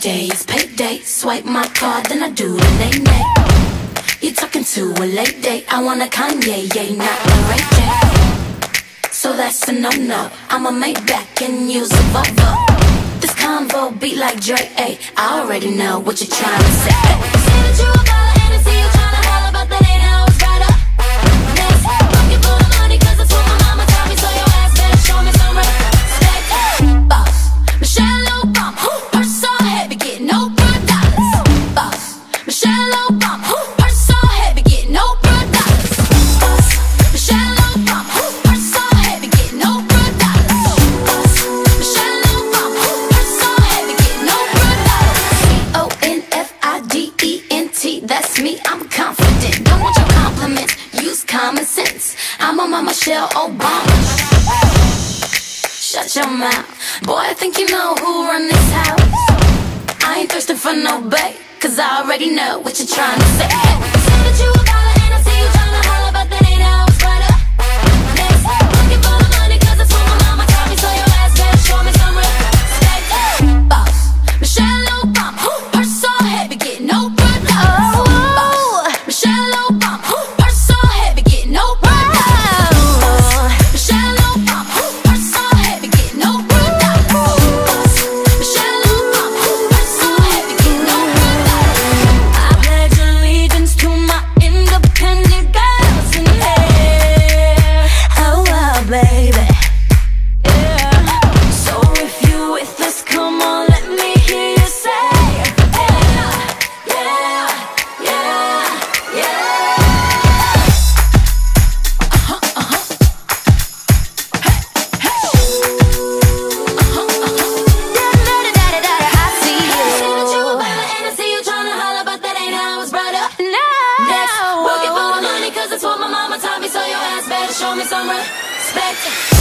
day, it's payday. Swipe my card, then I do the nae nae. You talking to a late date? I want a Kanye, yeah, not a Ray J. So that's a no no. I'ma make back and use a Volvo. This convo beat like Dre, ayy. I already know what you're trying to say. Me. I'm confident. Don't want your compliments. Use common sense. I'm on my Michelle Obama. Shut your mouth. Boy, I think you know who run this house. I ain't thirsting for no bait, cause I already know what you're trying to say. Show me some respect.